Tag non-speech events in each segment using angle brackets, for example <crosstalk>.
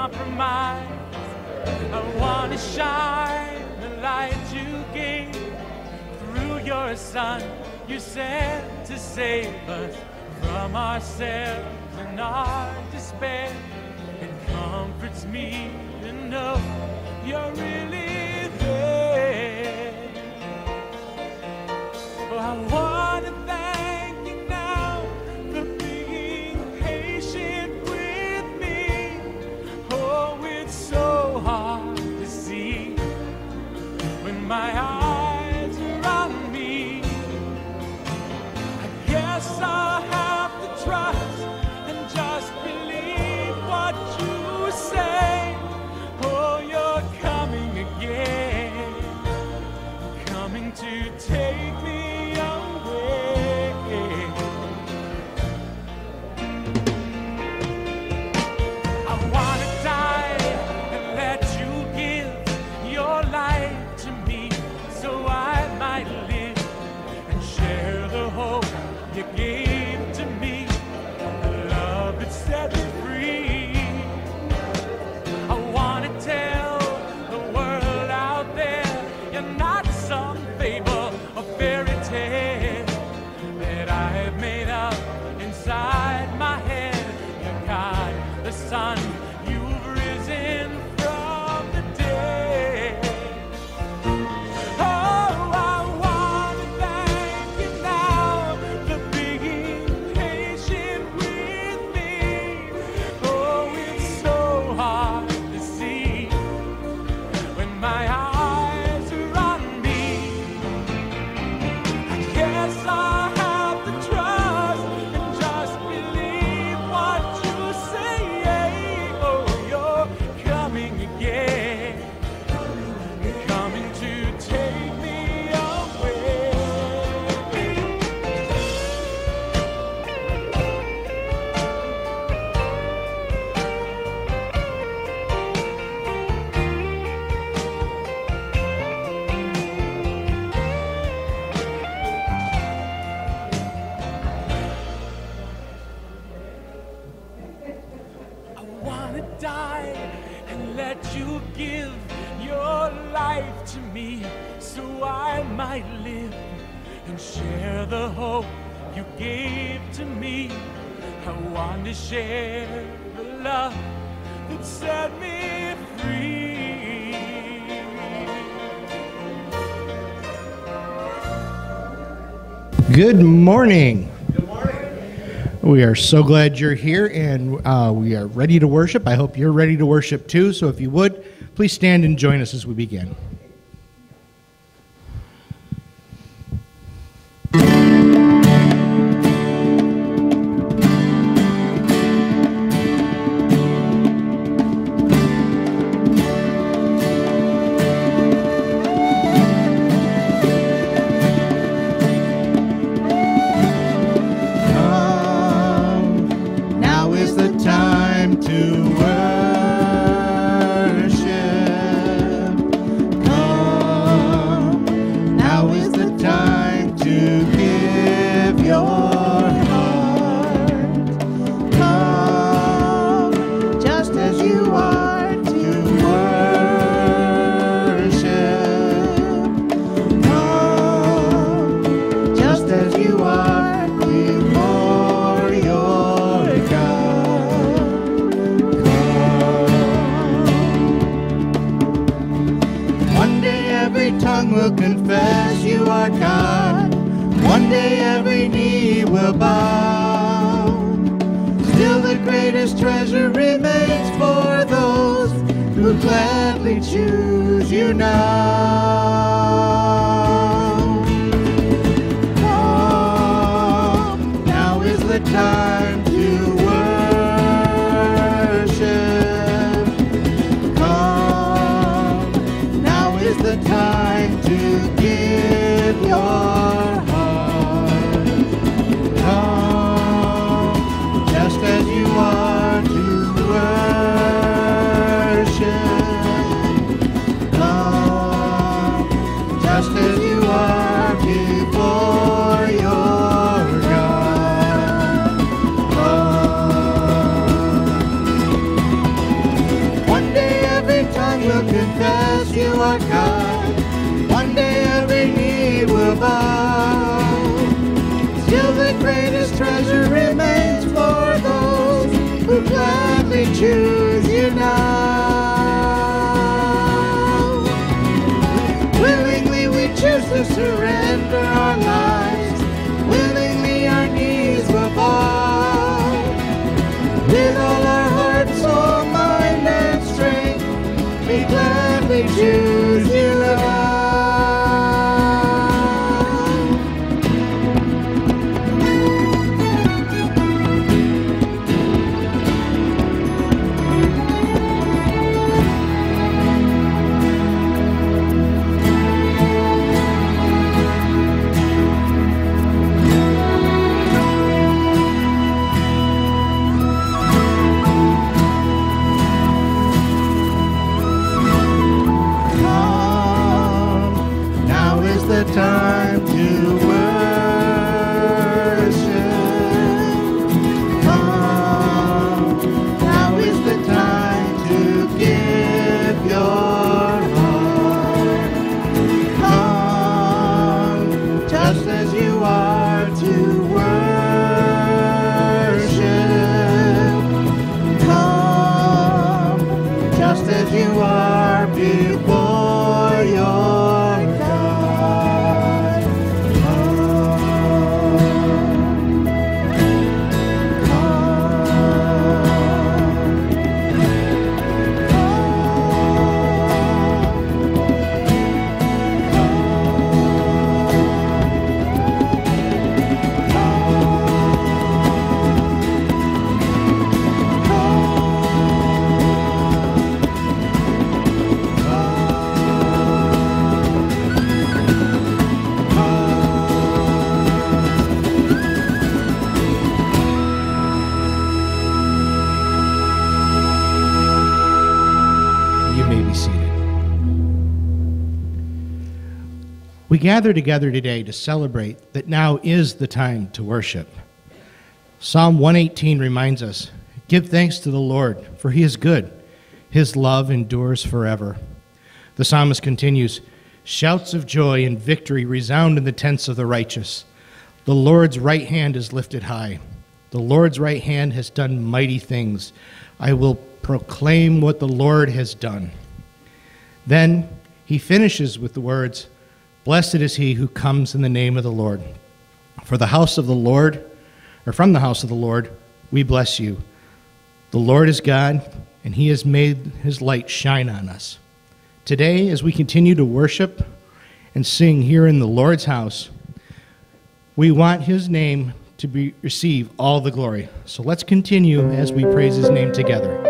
compromise. I want to shine the light you gave through your son. You said to save us from ourselves and our despair. It comforts me to know you're really there. Oh, I want Good morning. Good morning. We are so glad you're here and uh, we are ready to worship. I hope you're ready to worship too. So if you would, please stand and join us as we begin. You be seated. We gather together today to celebrate that now is the time to worship. Psalm 118 reminds us Give thanks to the Lord, for he is good. His love endures forever. The psalmist continues Shouts of joy and victory resound in the tents of the righteous. The Lord's right hand is lifted high. The Lord's right hand has done mighty things. I will proclaim what the Lord has done. Then he finishes with the words, Blessed is he who comes in the name of the Lord. For the house of the Lord, or from the house of the Lord, we bless you. The Lord is God, and he has made his light shine on us. Today, as we continue to worship and sing here in the Lord's house, we want his name to be, receive all the glory. So let's continue as we praise his name together.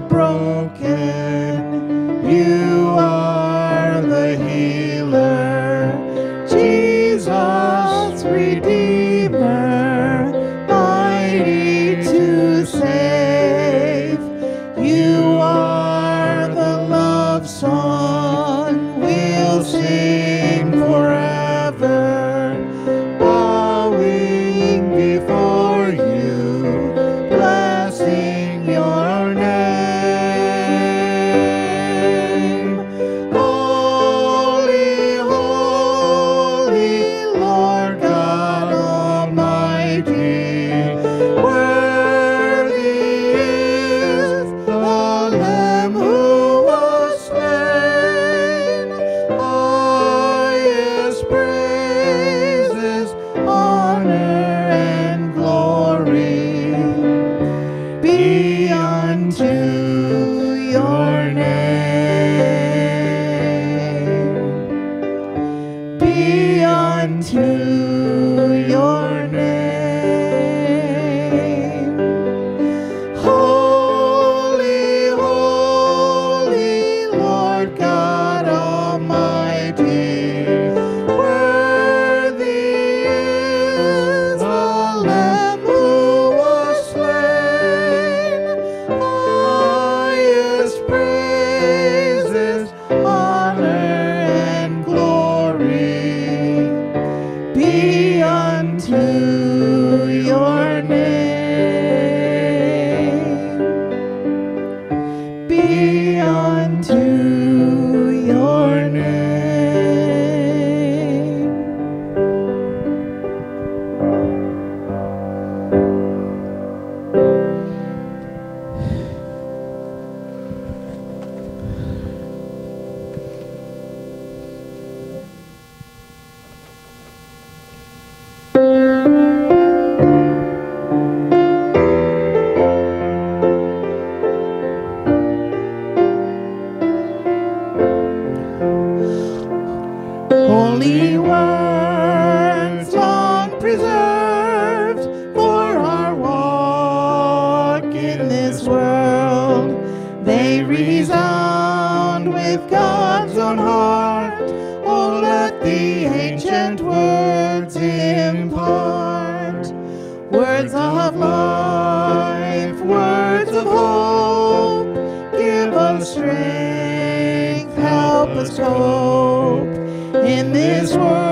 Broken, they resound with God's own heart. Oh, let the ancient words impart words of life, words of hope. Give us strength, help us cope in this world.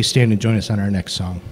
please stand and join us on our next song.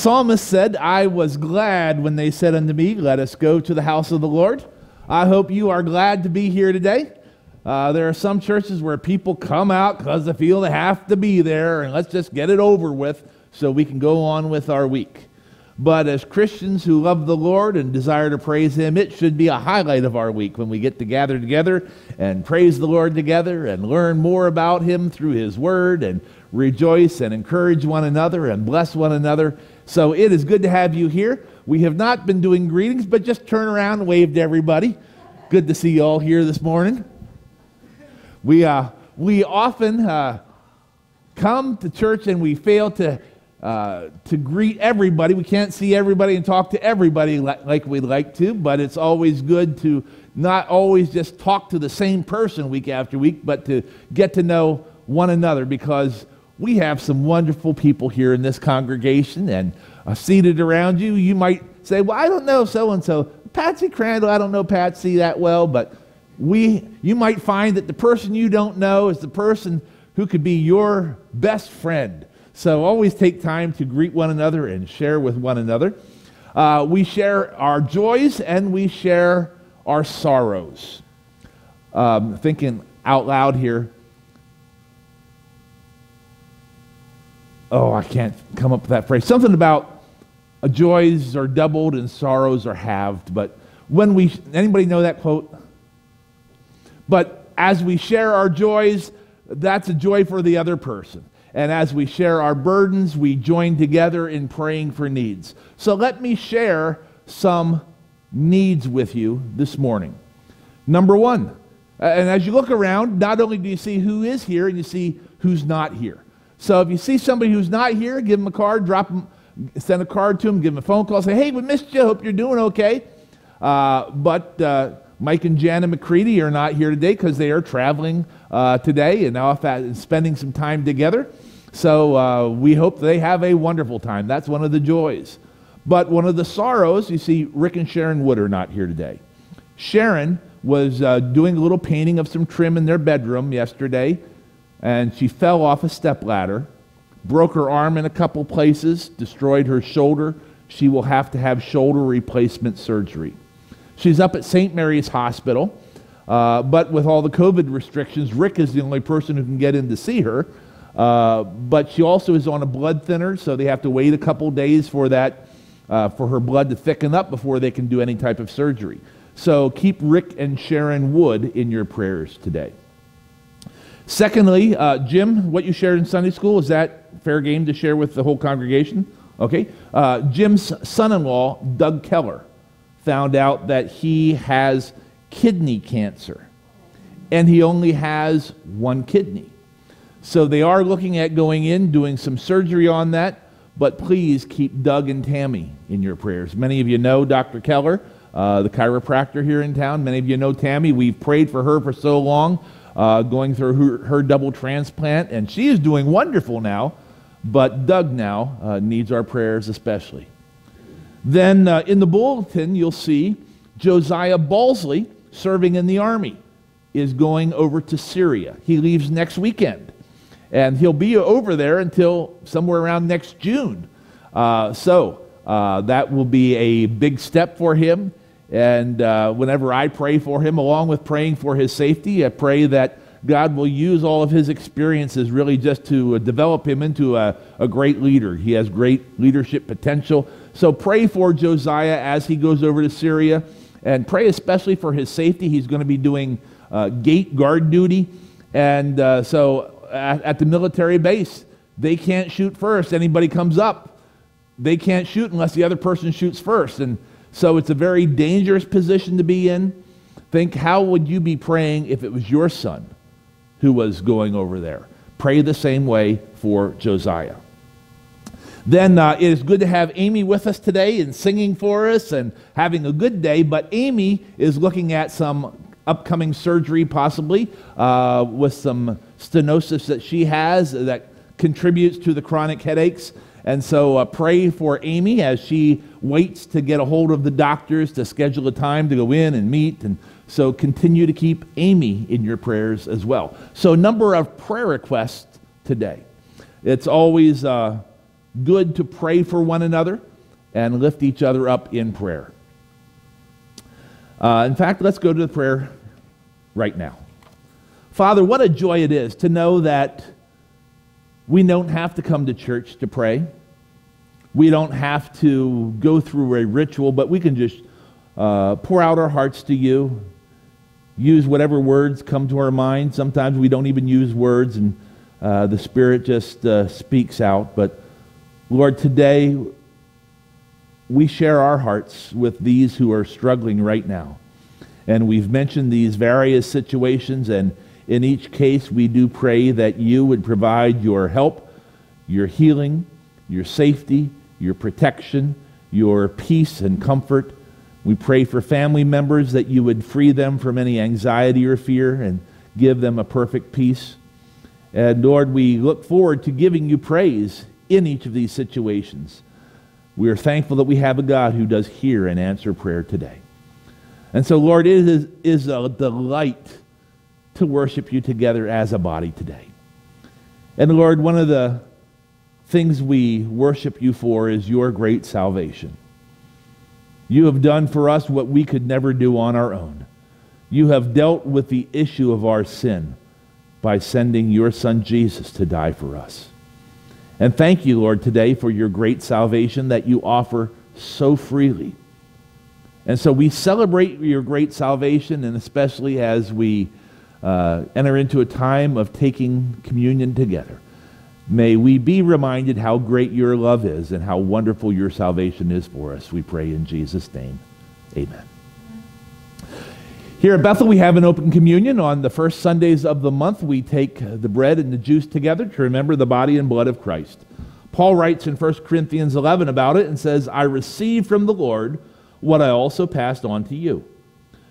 Psalmist said, I was glad when they said unto me, Let us go to the house of the Lord. I hope you are glad to be here today. Uh, there are some churches where people come out because they feel they have to be there, and let's just get it over with so we can go on with our week. But as Christians who love the Lord and desire to praise Him, it should be a highlight of our week when we get to gather together and praise the Lord together and learn more about Him through His Word and rejoice and encourage one another and bless one another. So it is good to have you here. We have not been doing greetings, but just turn around and wave to everybody. Good to see you all here this morning. We, uh, we often uh, come to church and we fail to uh, to greet everybody. We can't see everybody and talk to everybody li- like we'd like to, but it's always good to not always just talk to the same person week after week, but to get to know one another because we have some wonderful people here in this congregation and uh, seated around you. You might say, Well, I don't know so and so. Patsy Crandall, I don't know Patsy that well, but we, you might find that the person you don't know is the person who could be your best friend so always take time to greet one another and share with one another. Uh, we share our joys and we share our sorrows. Um, thinking out loud here. Oh, I can't come up with that phrase. Something about uh, joys are doubled and sorrows are halved. But when we, anybody know that quote? But as we share our joys, that's a joy for the other person. And as we share our burdens, we join together in praying for needs. So let me share some needs with you this morning. Number one, and as you look around, not only do you see who is here, and you see who's not here. So if you see somebody who's not here, give them a card, drop them, send a card to them, give them a phone call, say, hey, we missed you, hope you're doing okay. Uh, but uh, Mike and Jana McCready are not here today because they are traveling uh, today and off at, spending some time together. So uh, we hope they have a wonderful time. That's one of the joys. But one of the sorrows, you see, Rick and Sharon Wood are not here today. Sharon was uh, doing a little painting of some trim in their bedroom yesterday, and she fell off a stepladder, broke her arm in a couple places, destroyed her shoulder. She will have to have shoulder replacement surgery. She's up at St. Mary's Hospital, uh, but with all the COVID restrictions, Rick is the only person who can get in to see her. Uh, but she also is on a blood thinner, so they have to wait a couple days for that, uh, for her blood to thicken up before they can do any type of surgery. So keep Rick and Sharon Wood in your prayers today. Secondly, uh, Jim, what you shared in Sunday school, is that fair game to share with the whole congregation? Okay. Uh, Jim's son in law, Doug Keller, found out that he has kidney cancer, and he only has one kidney. So they are looking at going in, doing some surgery on that, but please keep Doug and Tammy in your prayers. Many of you know Dr. Keller, uh, the chiropractor here in town. Many of you know Tammy. We've prayed for her for so long, uh, going through her, her, double transplant, and she is doing wonderful now, but Doug now uh, needs our prayers especially. Then uh, in the bulletin, you'll see Josiah Balsley, serving in the army, is going over to Syria. He leaves next weekend and he'll be over there until somewhere around next June. Uh, so uh, that will be a big step for him. And uh, whenever I pray for him, along with praying for his safety, I pray that God will use all of his experiences really just to uh, develop him into a, a great leader. He has great leadership potential. So pray for Josiah as he goes over to Syria, and pray especially for his safety. He's going to be doing uh, gate guard duty. And uh, so at, at the military base. They can't shoot first. Anybody comes up, they can't shoot unless the other person shoots first. And so it's a very dangerous position to be in. Think how would you be praying if it was your son who was going over there? Pray the same way for Josiah. Then uh, it is good to have Amy with us today and singing for us and having a good day. But Amy is looking at some upcoming surgery, possibly, uh, with some stenosis that she has that contributes to the chronic headaches. And so uh, pray for Amy as she waits to get a hold of the doctors to schedule a time to go in and meet. And so continue to keep Amy in your prayers as well. So, number of prayer requests today. It's always uh, good to pray for one another and lift each other up in prayer. Uh, in fact, let's go to the prayer right now. Father, what a joy it is to know that we don't have to come to church to pray. We don't have to go through a ritual, but we can just uh, pour out our hearts to you, use whatever words come to our mind. Sometimes we don't even use words, and uh, the Spirit just uh, speaks out. But Lord, today we share our hearts with these who are struggling right now. And we've mentioned these various situations, and in each case, we do pray that you would provide your help, your healing, your safety, your protection, your peace and comfort. We pray for family members that you would free them from any anxiety or fear and give them a perfect peace. And Lord, we look forward to giving you praise in each of these situations. We are thankful that we have a God who does hear and answer prayer today. And so, Lord, it is, is a delight to worship you together as a body today. And Lord, one of the things we worship you for is your great salvation. You have done for us what we could never do on our own. You have dealt with the issue of our sin by sending your son Jesus to die for us. And thank you, Lord, today for your great salvation that you offer so freely. And so we celebrate your great salvation, and especially as we uh, enter into a time of taking communion together. May we be reminded how great your love is and how wonderful your salvation is for us. We pray in Jesus' name. Amen. Here at Bethel, we have an open communion. On the first Sundays of the month, we take the bread and the juice together to remember the body and blood of Christ. Paul writes in 1 Corinthians 11 about it and says, I received from the Lord what I also passed on to you.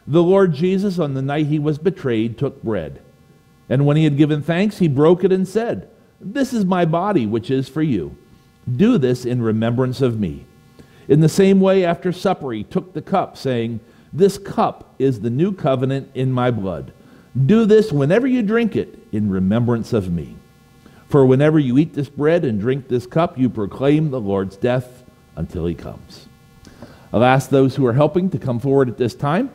The Lord Jesus, on the night he was betrayed, took bread. And when he had given thanks, he broke it and said, This is my body, which is for you. Do this in remembrance of me. In the same way, after supper, he took the cup, saying, This cup is the new covenant in my blood. Do this whenever you drink it in remembrance of me. For whenever you eat this bread and drink this cup, you proclaim the Lord's death until he comes. I'll ask those who are helping to come forward at this time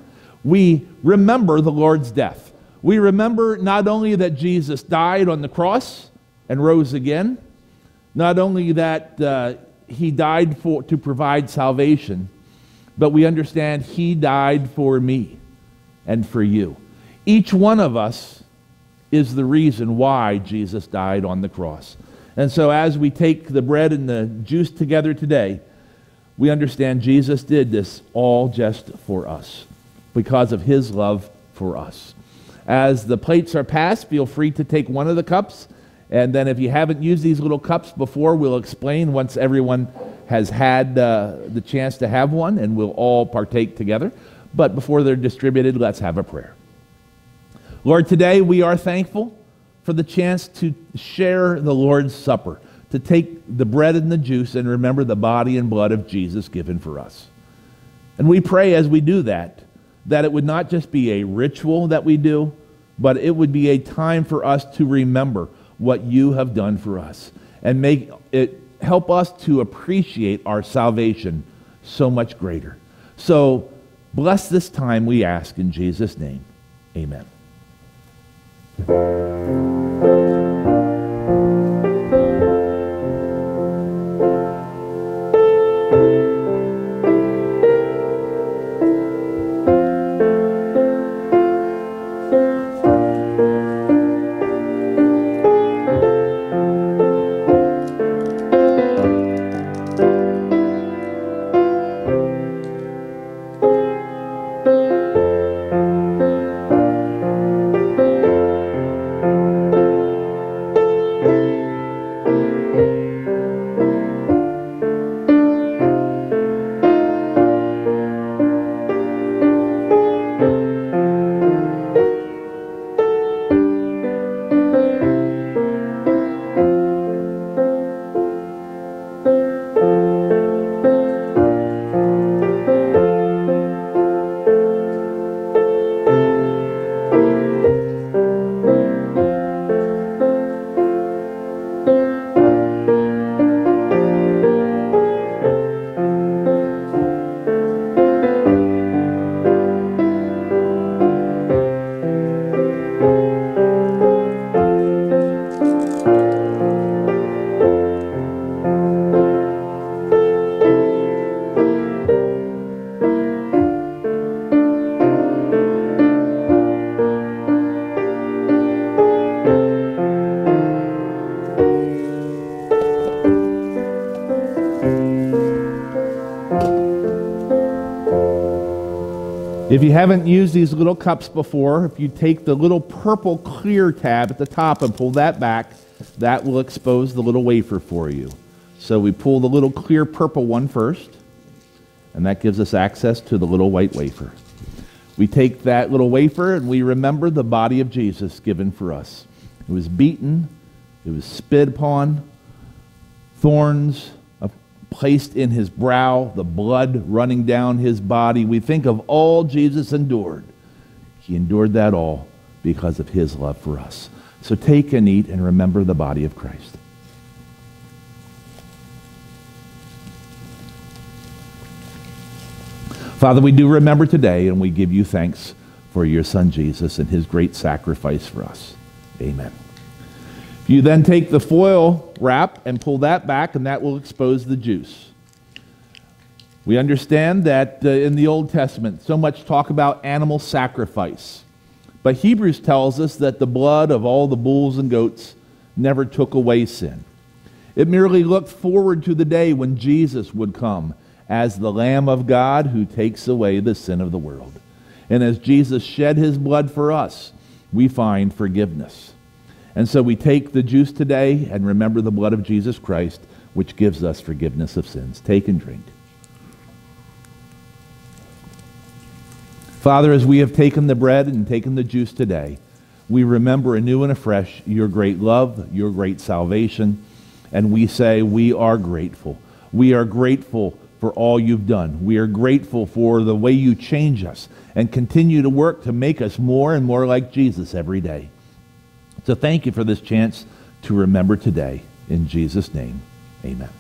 we remember the Lord's death. We remember not only that Jesus died on the cross and rose again, not only that uh, he died for, to provide salvation, but we understand he died for me and for you. Each one of us is the reason why Jesus died on the cross. And so, as we take the bread and the juice together today, we understand Jesus did this all just for us because of his love for us. As the plates are passed, feel free to take one of the cups. And then, if you haven't used these little cups before, we'll explain once everyone has had uh, the chance to have one, and we'll all partake together. But before they're distributed, let's have a prayer. Lord, today we are thankful for the chance to share the Lord's Supper, to take the bread and the juice and remember the body and blood of Jesus given for us. And we pray as we do that that it would not just be a ritual that we do, but it would be a time for us to remember what you have done for us and make it help us to appreciate our salvation so much greater. So bless this time, we ask in Jesus' name. Amen. You haven't used these little cups before, if you take the little purple clear tab at the top and pull that back, that will expose the little wafer for you. So we pull the little clear purple one first, and that gives us access to the little white wafer. We take that little wafer and we remember the body of Jesus given for us. It was beaten, it was spit upon, thorns placed in his brow, the blood running down his body. We think of all Jesus endured. He endured that all because of his love for us. So take and eat and remember the body of Christ. Father, we do remember today and we give you thanks for your son Jesus and his great sacrifice for us. Amen. You then take the foil wrap and pull that back, and that will expose the juice. We understand that uh, in the Old Testament, so much talk about animal sacrifice. But Hebrews tells us that the blood of all the bulls and goats never took away sin. It merely looked forward to the day when Jesus would come as the Lamb of God who takes away the sin of the world. And as Jesus shed his blood for us, we find forgiveness. And so we take the juice today and remember the blood of Jesus Christ, which gives us forgiveness of sins. Take and drink. Father, as we have taken the bread and taken the juice today, we remember anew and afresh your great love, your great salvation, and we say we are grateful. We are grateful for all you've done. We are grateful for the way you change us and continue to work to make us more and more like Jesus every day. So thank you for this chance to remember today. In Jesus' name, amen.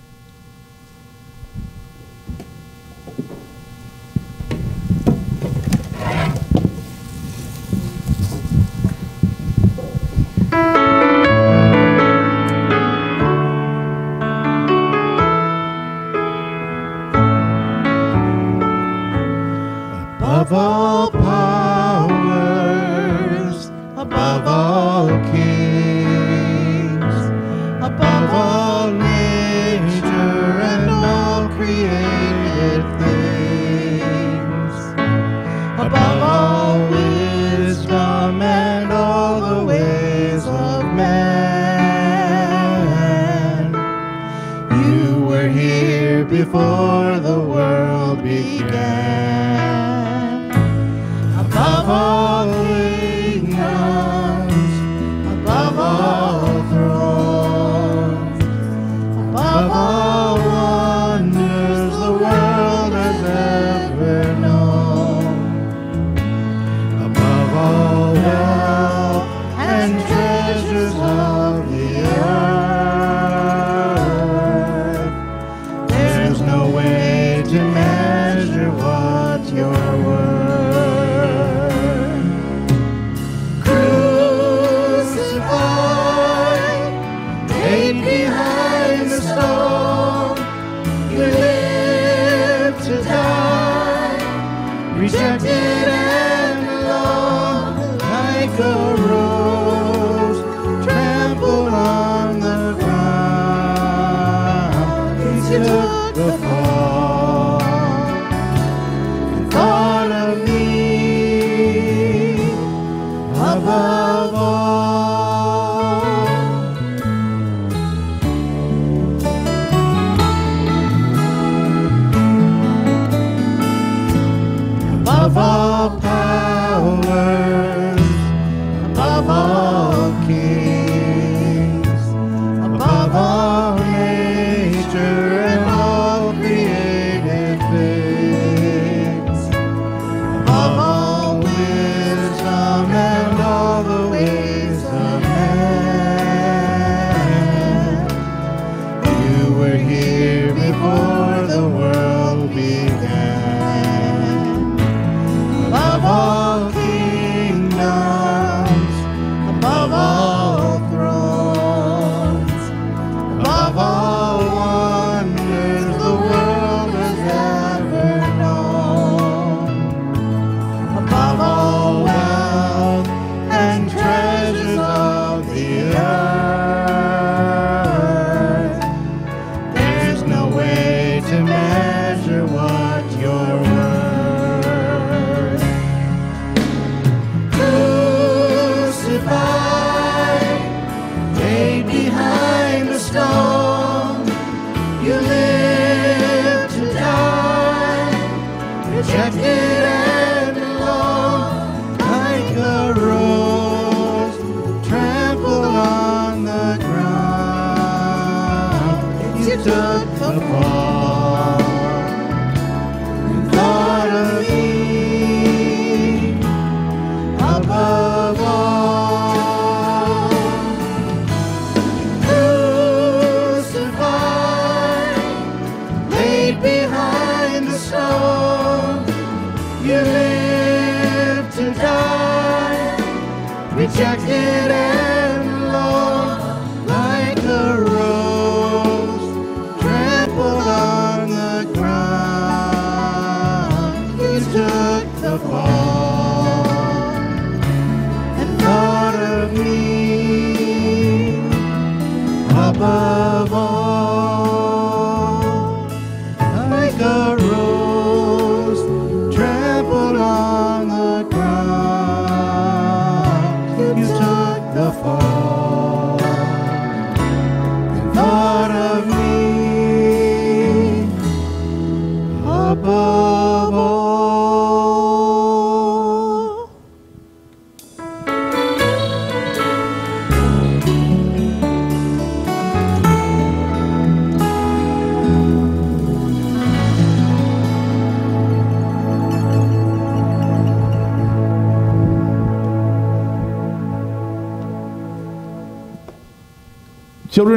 upon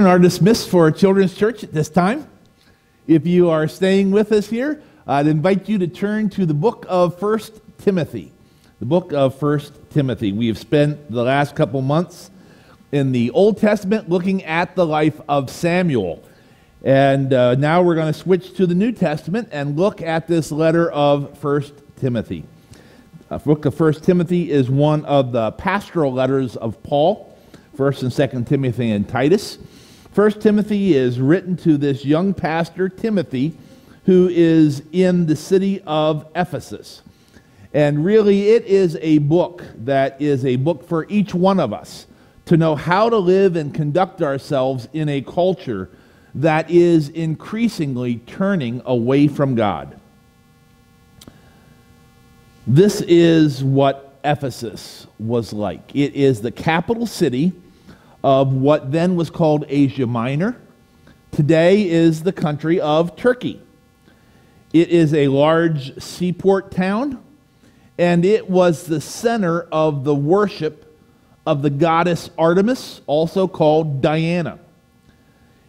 Children are dismissed for Children's Church at this time. If you are staying with us here, I'd invite you to turn to the book of 1 Timothy. The book of 1 Timothy. We have spent the last couple months in the Old Testament looking at the life of Samuel. And uh, now we're going to switch to the New Testament and look at this letter of 1 Timothy. The book of 1 Timothy is one of the pastoral letters of Paul. First and Second Timothy and Titus. First Timothy is written to this young pastor Timothy, who is in the city of Ephesus. And really, it is a book that is a book for each one of us to know how to live and conduct ourselves in a culture that is increasingly turning away from God. This is what Ephesus was like. It is the capital city of what then was called Asia Minor. Today is the country of Turkey. It is a large seaport town, and it was the center of the worship of the goddess Artemis, also called Diana.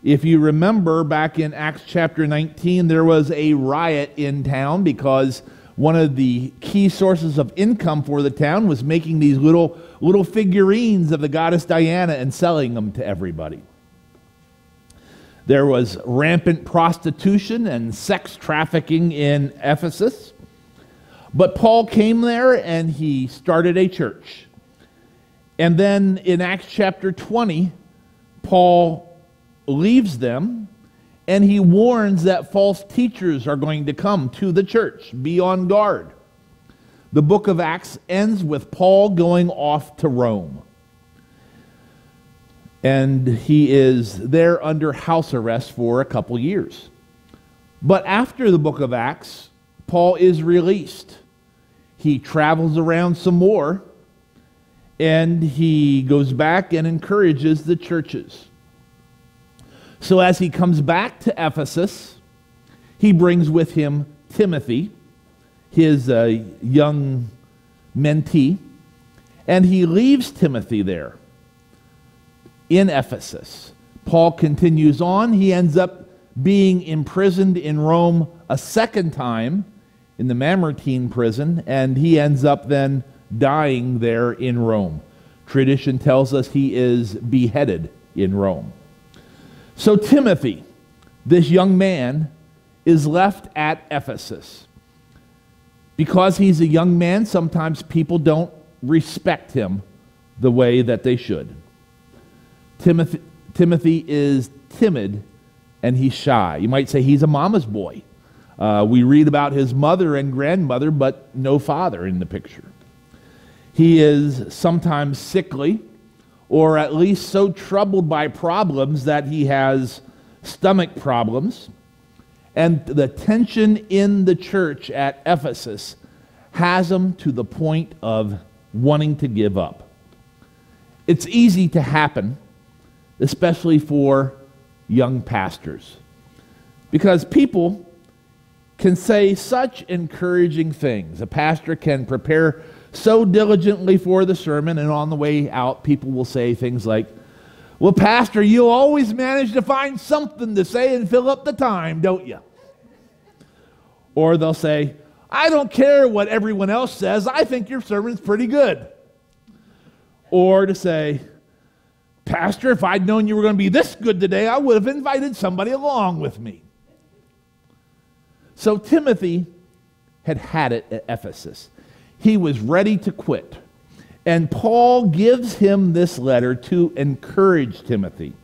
If you remember back in Acts chapter 19, there was a riot in town because one of the key sources of income for the town was making these little, little figurines of the goddess Diana and selling them to everybody. There was rampant prostitution and sex trafficking in Ephesus. But Paul came there and he started a church. And then in Acts chapter 20, Paul leaves them and he warns that false teachers are going to come to the church. Be on guard. The book of Acts ends with Paul going off to Rome. And he is there under house arrest for a couple years. But after the book of Acts, Paul is released. He travels around some more and he goes back and encourages the churches. So as he comes back to Ephesus, he brings with him Timothy, his uh, young mentee, and he leaves Timothy there in Ephesus. Paul continues on. He ends up being imprisoned in Rome a second time in the Mamertine prison, and he ends up then dying there in Rome. Tradition tells us he is beheaded in Rome. So, Timothy, this young man, is left at Ephesus. Because he's a young man, sometimes people don't respect him the way that they should. Timothy, Timothy is timid and he's shy. You might say he's a mama's boy. Uh, we read about his mother and grandmother, but no father in the picture. He is sometimes sickly or at least so troubled by problems that he has stomach problems. And the tension in the church at Ephesus has him to the point of wanting to give up. It's easy to happen, especially for young pastors, because people can say such encouraging things. A pastor can prepare so diligently for the sermon, and on the way out, people will say things like, Well, Pastor, you always manage to find something to say and fill up the time, don't you? Or they'll say, I don't care what everyone else says, I think your sermon's pretty good. or to say, Pastor, if I'd known you were going to be this good today, I would have invited somebody along with me. So Timothy had had it at Ephesus. He was ready to quit. And Paul gives him this letter to encourage Timothy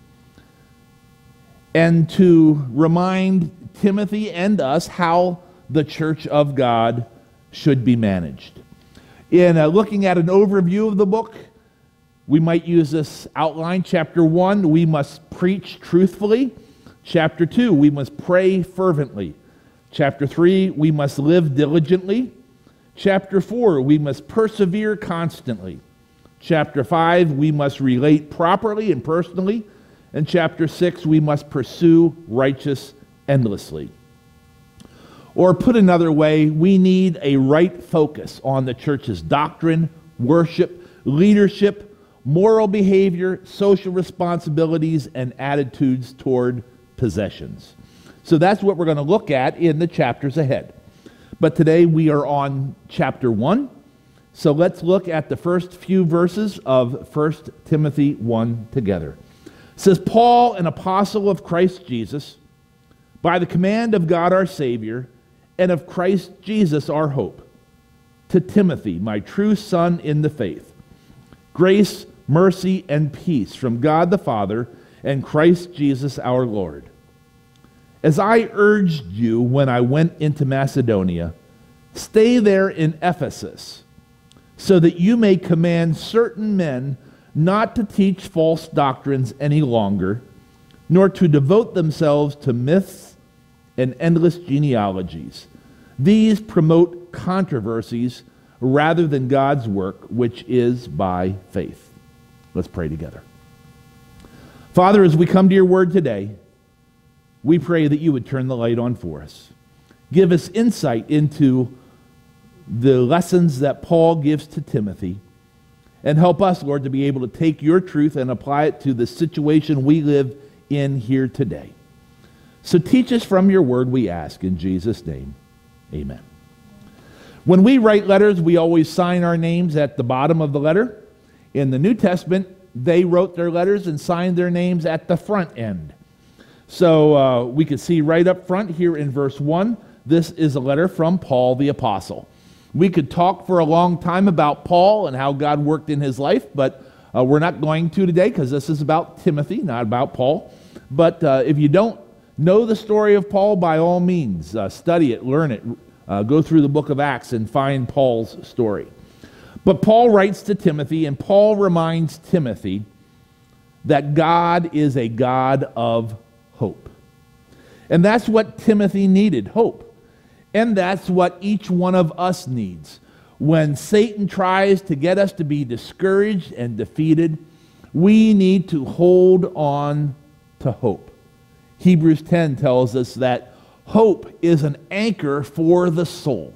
and to remind Timothy and us how the church of God should be managed. In uh, looking at an overview of the book, we might use this outline. Chapter 1, we must preach truthfully. Chapter 2, we must pray fervently. Chapter 3, we must live diligently. Chapter 4, we must persevere constantly. Chapter 5, we must relate properly and personally. And chapter 6, we must pursue righteous endlessly. Or put another way, we need a right focus on the church's doctrine, worship, leadership, moral behavior, social responsibilities, and attitudes toward possessions. So that's what we're going to look at in the chapters ahead. But today we are on chapter 1. So let's look at the first few verses of 1 Timothy 1 together. It says, Paul, an apostle of Christ Jesus, by the command of God our Savior, and of Christ Jesus our hope, to Timothy, my true son in the faith, grace, mercy, and peace from God the Father and Christ Jesus our Lord. As I urged you when I went into Macedonia, stay there in Ephesus, so that you may command certain men not to teach false doctrines any longer, nor to devote themselves to myths and endless genealogies. These promote controversies rather than God's work, which is by faith. Let's pray together. Father, as we come to your word today, we pray that you would turn the light on for us. Give us insight into the lessons that Paul gives to Timothy, and help us, Lord, to be able to take your truth and apply it to the situation we live in here today. So teach us from your word, we ask, in Jesus' name. Amen. When we write letters, we always sign our names at the bottom of the letter. In the New Testament, they wrote their letters and signed their names at the front end. So uh, we can see right up front here in verse 1, this is a letter from Paul the Apostle. We could talk for a long time about Paul and how God worked in his life, but uh, we're not going to today because this is about Timothy, not about Paul. But uh, if you don't know the story of Paul, by all means, uh, study it, learn it, uh, go through the book of Acts and find Paul's story. But Paul writes to Timothy, and Paul reminds Timothy that God is a God of hope. And that's what Timothy needed hope. And that's what each one of us needs. When Satan tries to get us to be discouraged and defeated, we need to hold on to hope. Hebrews 10 tells us that hope is an anchor for the soul.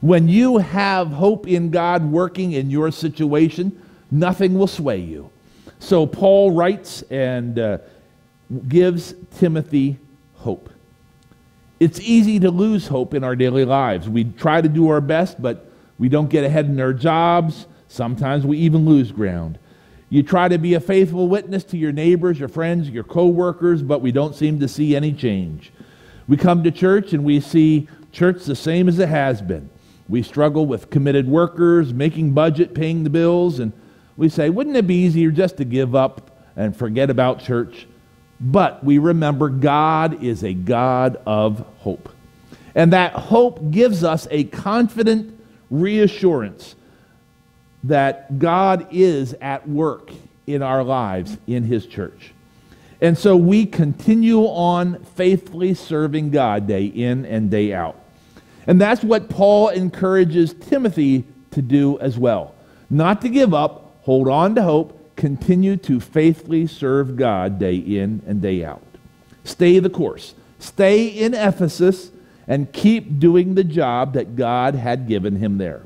When you have hope in God working in your situation, nothing will sway you. So Paul writes and uh, gives Timothy hope. It's easy to lose hope in our daily lives. We try to do our best, but we don't get ahead in our jobs. Sometimes we even lose ground. You try to be a faithful witness to your neighbors, your friends, your coworkers, but we don't seem to see any change. We come to church and we see church the same as it has been. We struggle with committed workers, making budget, paying the bills, and we say, wouldn't it be easier just to give up and forget about church? But we remember God is a God of hope. And that hope gives us a confident reassurance that God is at work in our lives in His church. And so we continue on faithfully serving God day in and day out. And that's what Paul encourages Timothy to do as well. Not to give up, hold on to hope, continue to faithfully serve God day in and day out. Stay the course. Stay in Ephesus and keep doing the job that God had given him there.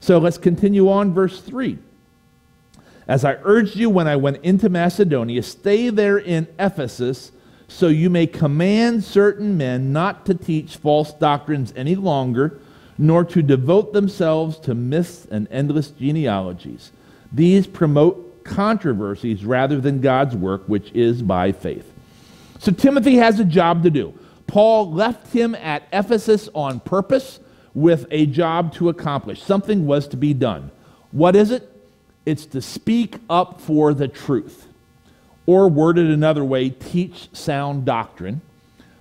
So let's continue on, verse 3. As I urged you when I went into Macedonia, stay there in Ephesus so you may command certain men not to teach false doctrines any longer, nor to devote themselves to myths and endless genealogies. These promote controversies rather than God's work, which is by faith. So Timothy has a job to do. Paul left him at Ephesus on purpose with a job to accomplish. Something was to be done. What is it? It's to speak up for the truth. Or, worded another way, teach sound doctrine.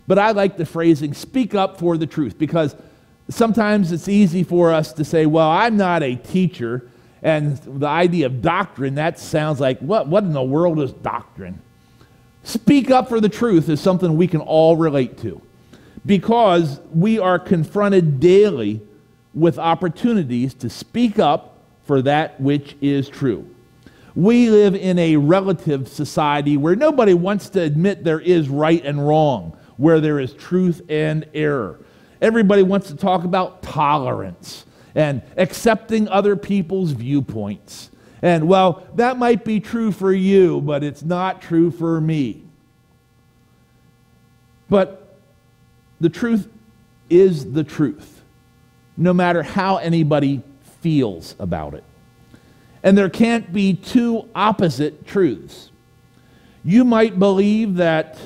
But I like the phrasing, speak up for the truth, because sometimes it's easy for us to say, well, I'm not a teacher. And the idea of doctrine, that sounds like, what, what in the world is doctrine? Speak up for the truth is something we can all relate to because we are confronted daily with opportunities to speak up for that which is true. We live in a relative society where nobody wants to admit there is right and wrong, where there is truth and error. Everybody wants to talk about tolerance and accepting other people's viewpoints. And well, that might be true for you, but it's not true for me. But the truth is the truth, no matter how anybody feels about it. And there can't be two opposite truths. You might believe that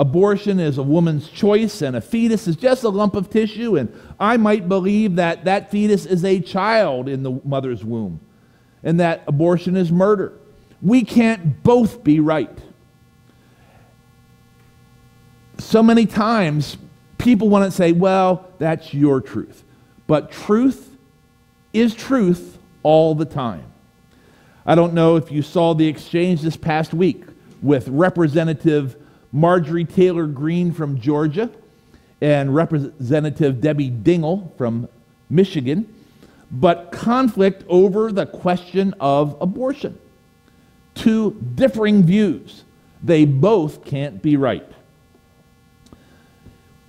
abortion is a woman's choice and a fetus is just a lump of tissue, and I might believe that that fetus is a child in the mother's womb and that abortion is murder. We can't both be right. So many times, people want to say, well, that's your truth. But truth is truth all the time. I don't know if you saw the exchange this past week with Representative Marjorie Taylor Greene from Georgia and Representative Debbie Dingell from Michigan, but conflict over the question of abortion. Two differing views. They both can't be right.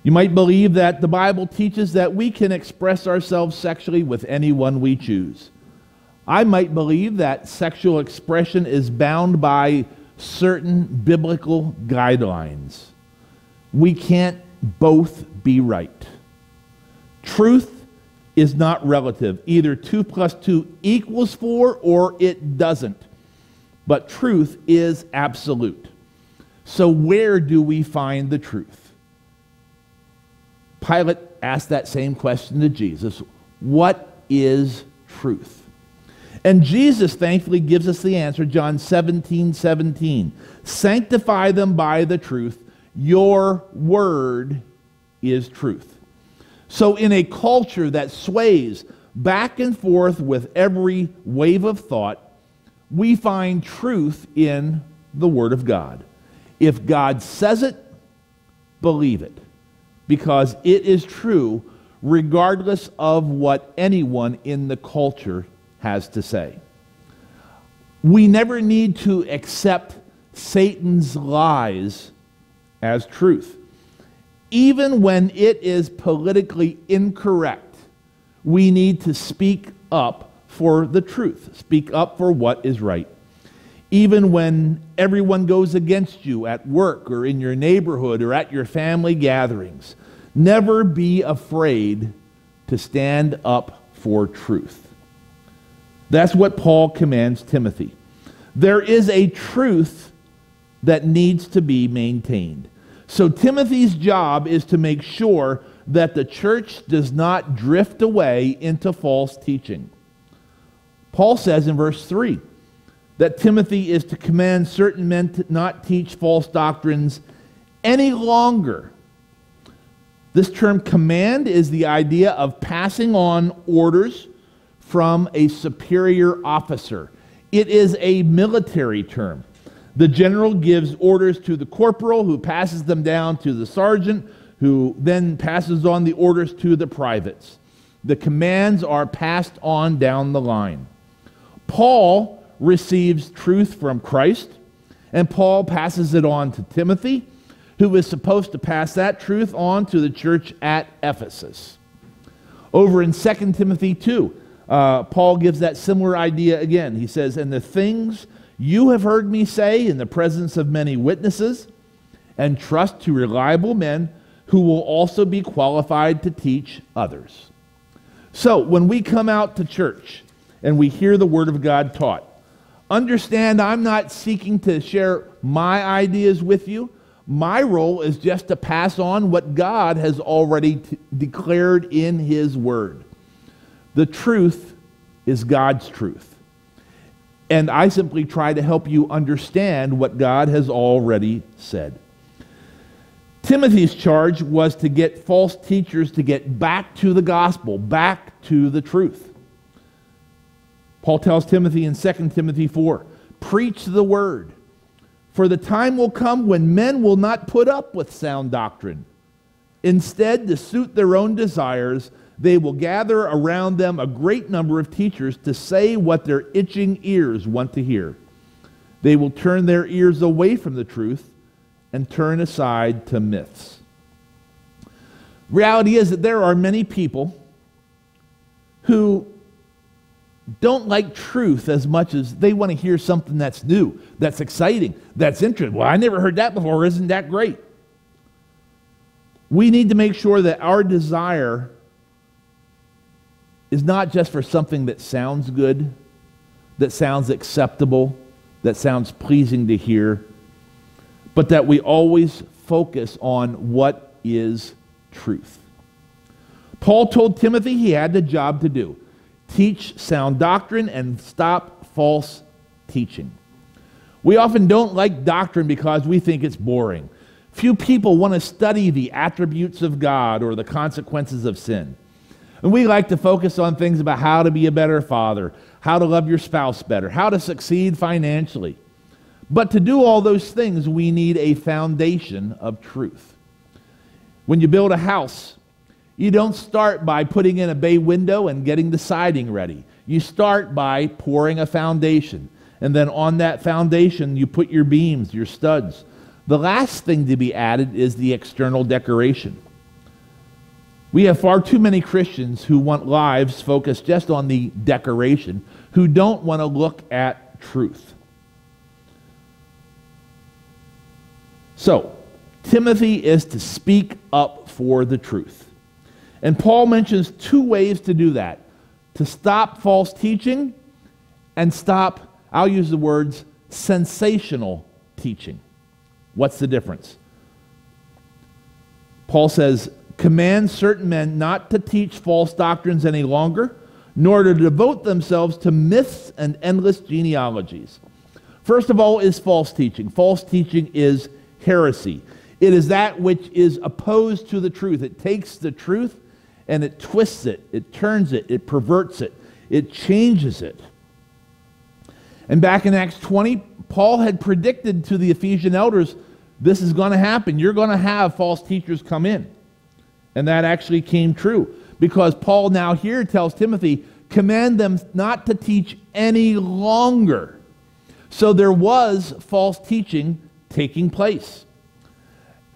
You might believe that the Bible teaches that we can express ourselves sexually with anyone we choose. I might believe that sexual expression is bound by certain biblical guidelines. We can't both be right. Truth is not relative. Either 2 plus 2 equals 4 or it doesn't. But truth is absolute. So, where do we find the truth? Pilate asked that same question to Jesus What is truth? And Jesus thankfully gives us the answer, John 17, 17. Sanctify them by the truth. Your word is truth. So, in a culture that sways back and forth with every wave of thought, we find truth in the Word of God. If God says it, believe it, because it is true regardless of what anyone in the culture has to say. We never need to accept Satan's lies as truth. Even when it is politically incorrect, we need to speak up for the truth, speak up for what is right. Even when everyone goes against you at work or in your neighborhood or at your family gatherings, never be afraid to stand up for truth. That's what Paul commands Timothy. There is a truth that needs to be maintained. So Timothy's job is to make sure that the church does not drift away into false teaching. Paul says in verse 3 that Timothy is to command certain men to not teach false doctrines any longer. This term command is the idea of passing on orders from a superior officer. It is a military term. The general gives orders to the corporal, who passes them down to the sergeant, who then passes on the orders to the privates. The commands are passed on down the line. Paul receives truth from Christ, and Paul passes it on to Timothy, who is supposed to pass that truth on to the church at Ephesus. Over in 2 Timothy 2, uh, Paul gives that similar idea again. He says, And the things you have heard me say in the presence of many witnesses, and trust to reliable men who will also be qualified to teach others. So, when we come out to church and we hear the Word of God taught, Understand, I'm not seeking to share my ideas with you. My role is just to pass on what God has already t- declared in His Word. The truth is God's truth. And I simply try to help you understand what God has already said. Timothy's charge was to get false teachers to get back to the gospel, back to the truth. Paul tells Timothy in 2 Timothy 4 preach the word. For the time will come when men will not put up with sound doctrine. Instead, to suit their own desires, they will gather around them a great number of teachers to say what their itching ears want to hear. They will turn their ears away from the truth and turn aside to myths. Reality is that there are many people who don't like truth as much as they want to hear something that's new, that's exciting, that's interesting. Well, I never heard that before. Isn't that great? We need to make sure that our desire is not just for something that sounds good, that sounds acceptable, that sounds pleasing to hear, but that we always focus on what is truth. Paul told Timothy he had the job to do teach sound doctrine and stop false teaching. We often don't like doctrine because we think it's boring. Few people want to study the attributes of God or the consequences of sin. And we like to focus on things about how to be a better father, how to love your spouse better, how to succeed financially. But to do all those things, we need a foundation of truth. When you build a house, you don't start by putting in a bay window and getting the siding ready. You start by pouring a foundation. And then on that foundation, you put your beams, your studs. The last thing to be added is the external decoration. We have far too many Christians who want lives focused just on the decoration, who don't want to look at truth. So, Timothy is to speak up for the truth. And Paul mentions two ways to do that to stop false teaching and stop, I'll use the words, sensational teaching. What's the difference? Paul says, Command certain men not to teach false doctrines any longer, nor to devote themselves to myths and endless genealogies. First of all, is false teaching. False teaching is heresy. It is that which is opposed to the truth. It takes the truth and it twists it, it turns it, it perverts it, it changes it. And back in Acts 20, Paul had predicted to the Ephesian elders this is going to happen. You're going to have false teachers come in. And that actually came true because Paul now here tells Timothy, command them not to teach any longer. So there was false teaching taking place.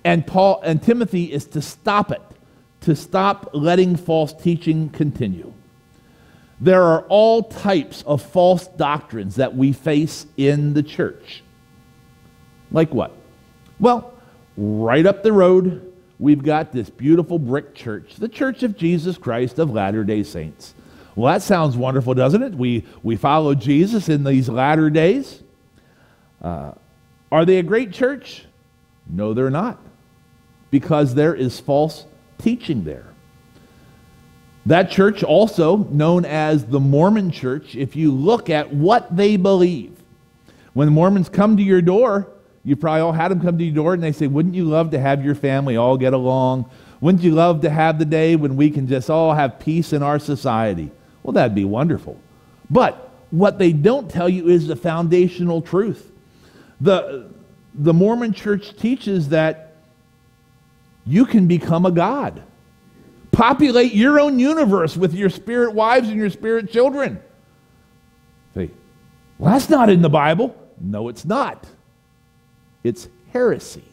And Paul and Timothy is to stop it to stop letting false teaching continue. There are all types of false doctrines that we face in the church. Like what? Well, right up the road, we've got this beautiful brick church, the Church of Jesus Christ of Latter day Saints. Well, that sounds wonderful, doesn't it? We, we follow Jesus in these latter days. Uh, are they a great church? No, they're not, because there is false teaching there. That church, also known as the Mormon church, if you look at what they believe, when Mormons come to your door, you probably all had them come to your door and they say, Wouldn't you love to have your family all get along? Wouldn't you love to have the day when we can just all have peace in our society? Well, that'd be wonderful. But what they don't tell you is the foundational truth. The, the Mormon church teaches that you can become a God. Populate your own universe with your spirit wives and your spirit children. See, well, that's not in the Bible. No, it's not. It's heresy.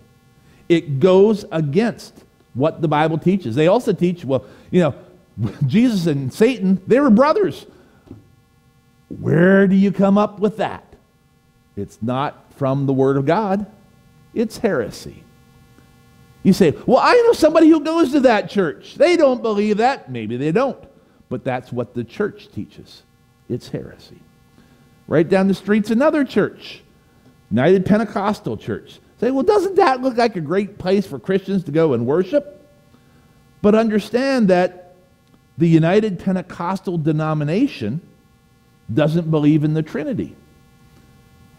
It goes against what the Bible teaches. They also teach, well, you know, <laughs> Jesus and Satan, they were brothers. Where do you come up with that? It's not from the Word of God, it's heresy. You say, Well, I know somebody who goes to that church. They don't believe that. Maybe they don't. But that's what the church teaches. It's heresy. Right down the street's another church, United Pentecostal Church. Say, well, doesn't that look like a great place for Christians to go and worship? But understand that the United Pentecostal denomination doesn't believe in the Trinity.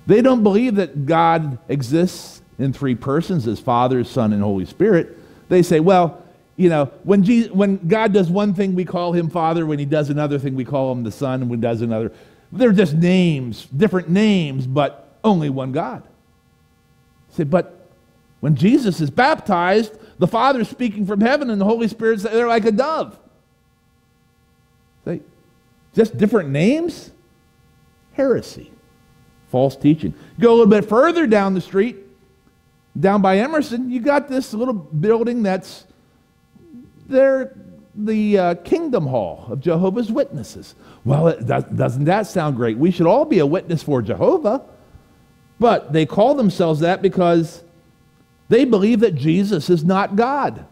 They don't believe that God exists in three persons as Father, Son, and Holy Spirit. They say, well, you know, when, Jesus, when God does one thing, we call him Father. When he does another thing, we call him the Son. And when he does another, they're just names, different names, but only one God. Say, but when Jesus is baptized, the Father is speaking from heaven and the Holy Spirit's there like a dove. Say, just different names? Heresy. False teaching. Go a little bit further down the street, down by Emerson, you got this little building that's there, the uh, Kingdom Hall of Jehovah's Witnesses. Well, does, doesn't that sound great? We should all be a witness for Jehovah. But they call themselves that because they believe that Jesus is not God.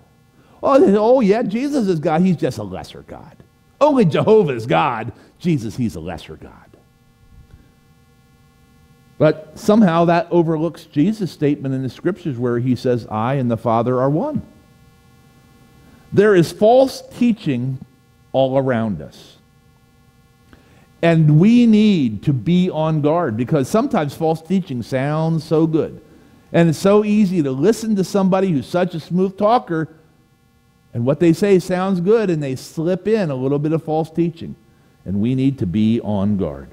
Oh, oh yeah, Jesus is God. He's just a lesser God. Only Jehovah is God. Jesus, he's a lesser God. But somehow that overlooks Jesus' statement in the scriptures where he says, I and the Father are one. There is false teaching all around us. And we need to be on guard because sometimes false teaching sounds so good. And it's so easy to listen to somebody who's such a smooth talker, and what they say sounds good, and they slip in a little bit of false teaching. And we need to be on guard.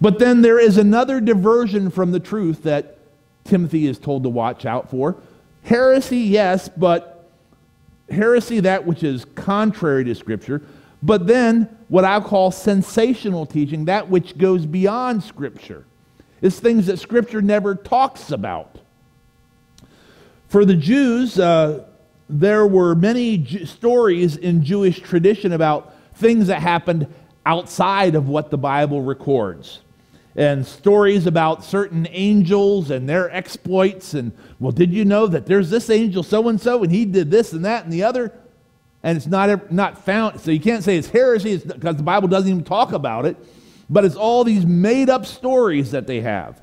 But then there is another diversion from the truth that Timothy is told to watch out for. Heresy, yes, but heresy, that which is contrary to Scripture. But then what I call sensational teaching, that which goes beyond Scripture, is things that Scripture never talks about. For the Jews, uh, there were many J- stories in Jewish tradition about things that happened outside of what the Bible records and stories about certain angels and their exploits. And, well, did you know that there's this angel so and so and he did this and that and the other? And it's not, not found. So you can't say it's heresy because the Bible doesn't even talk about it. But it's all these made up stories that they have.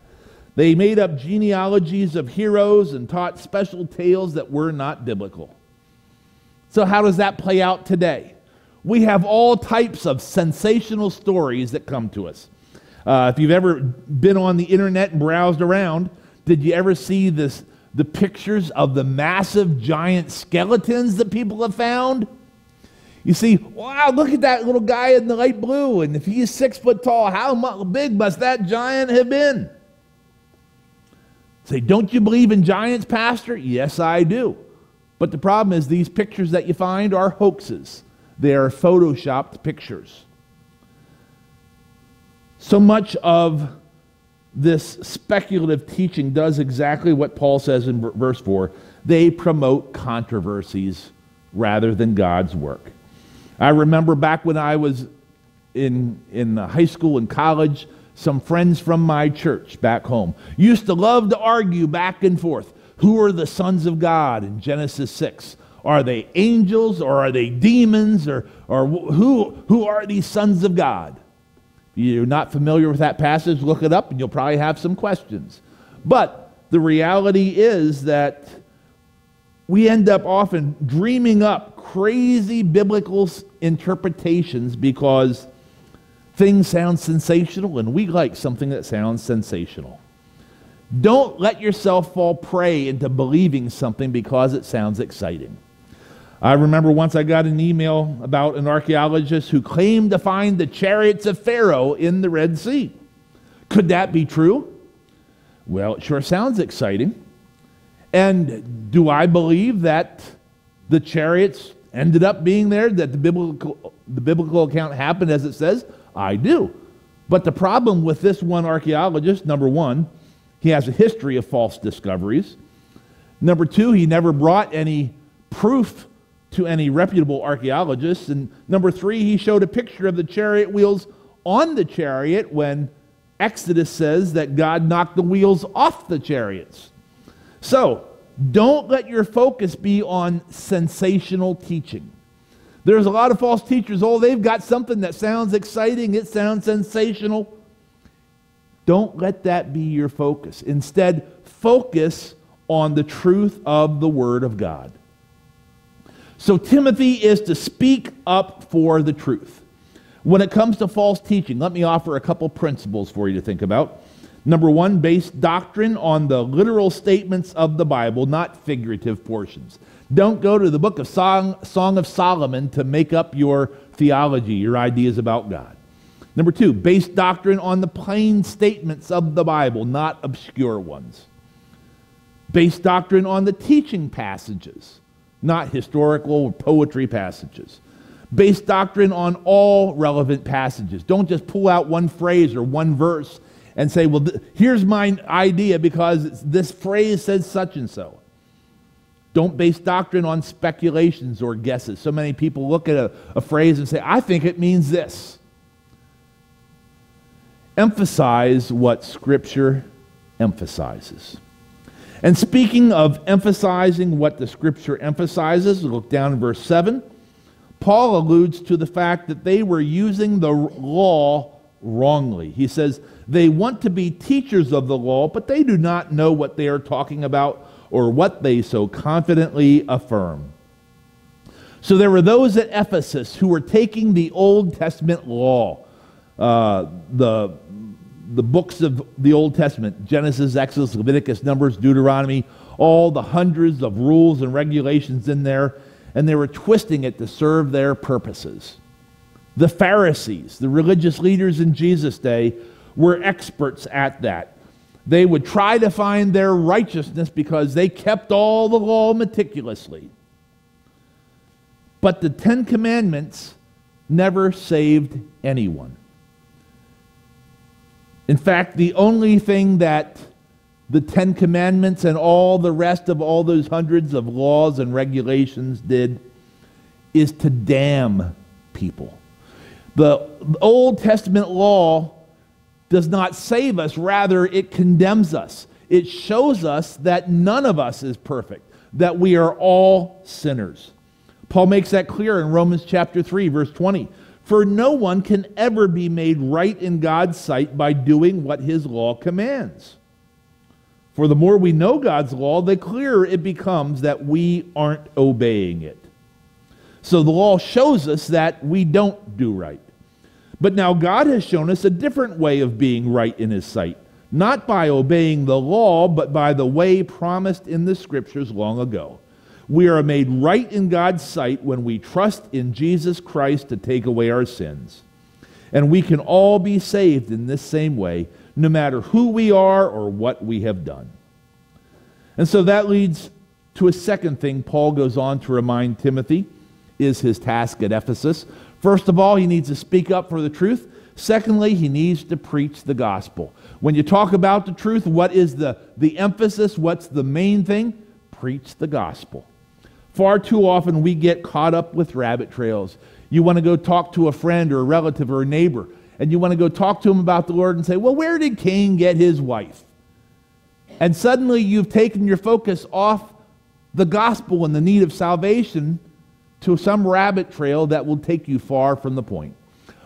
They made up genealogies of heroes and taught special tales that were not biblical. So, how does that play out today? We have all types of sensational stories that come to us. Uh, if you've ever been on the internet and browsed around, did you ever see this, the pictures of the massive giant skeletons that people have found? You see, wow, look at that little guy in the light blue, and if he's six foot tall, how big must that giant have been? Say, don't you believe in giants, Pastor? Yes, I do. But the problem is, these pictures that you find are hoaxes, they are photoshopped pictures. So much of this speculative teaching does exactly what Paul says in verse 4 they promote controversies rather than God's work. I remember back when I was in, in high school and college, some friends from my church back home used to love to argue back and forth. Who are the sons of God in Genesis 6? Are they angels or are they demons or, or who, who are these sons of God? You're not familiar with that passage, look it up and you'll probably have some questions. But the reality is that we end up often dreaming up crazy biblical interpretations because things sound sensational and we like something that sounds sensational. Don't let yourself fall prey into believing something because it sounds exciting. I remember once I got an email about an archaeologist who claimed to find the chariots of Pharaoh in the Red Sea. Could that be true? Well, it sure sounds exciting. And do I believe that the chariots ended up being there, that the biblical, the biblical account happened as it says? I do. But the problem with this one archaeologist, number one, he has a history of false discoveries. Number two, he never brought any proof to any reputable archaeologists. And number three, he showed a picture of the chariot wheels on the chariot when Exodus says that God knocked the wheels off the chariots. So, don't let your focus be on sensational teaching. There's a lot of false teachers. Oh, they've got something that sounds exciting, it sounds sensational. Don't let that be your focus. Instead, focus on the truth of the Word of God. So, Timothy is to speak up for the truth. When it comes to false teaching, let me offer a couple principles for you to think about. Number one, base doctrine on the literal statements of the Bible, not figurative portions. Don't go to the book of Song, Song of Solomon to make up your theology, your ideas about God. Number two, base doctrine on the plain statements of the Bible, not obscure ones. Base doctrine on the teaching passages, not historical poetry passages. Base doctrine on all relevant passages. Don't just pull out one phrase or one verse and say, well, here's my idea because this phrase says such and so. Don't base doctrine on speculations or guesses. So many people look at a, a phrase and say, I think it means this emphasize what Scripture emphasizes. And speaking of emphasizing what the Scripture emphasizes, look down in verse 7. Paul alludes to the fact that they were using the law wrongly. He says, They want to be teachers of the law, but they do not know what they are talking about or what they so confidently affirm. So there were those at Ephesus who were taking the Old Testament law, uh, the the books of the Old Testament Genesis, Exodus, Leviticus, Numbers, Deuteronomy, all the hundreds of rules and regulations in there, and they were twisting it to serve their purposes. The Pharisees, the religious leaders in Jesus' day, were experts at that. They would try to find their righteousness because they kept all the law meticulously. But the Ten Commandments never saved anyone. In fact, the only thing that the Ten Commandments and all the rest of all those hundreds of laws and regulations did is to damn people. The Old Testament law does not save us, rather, it condemns us. It shows us that none of us is perfect, that we are all sinners. Paul makes that clear in Romans chapter 3, verse 20. For no one can ever be made right in God's sight by doing what his law commands. For the more we know God's law, the clearer it becomes that we aren't obeying it. So the law shows us that we don't do right. But now God has shown us a different way of being right in his sight, not by obeying the law, but by the way promised in the scriptures long ago. We are made right in God's sight when we trust in Jesus Christ to take away our sins. And we can all be saved in this same way, no matter who we are or what we have done. And so that leads to a second thing Paul goes on to remind Timothy is his task at Ephesus. First of all, he needs to speak up for the truth. Secondly, he needs to preach the gospel. When you talk about the truth, what is the, the emphasis? What's the main thing? Preach the gospel. Far too often we get caught up with rabbit trails. You want to go talk to a friend or a relative or a neighbor, and you want to go talk to him about the Lord and say, Well, where did Cain get his wife? And suddenly you've taken your focus off the gospel and the need of salvation to some rabbit trail that will take you far from the point.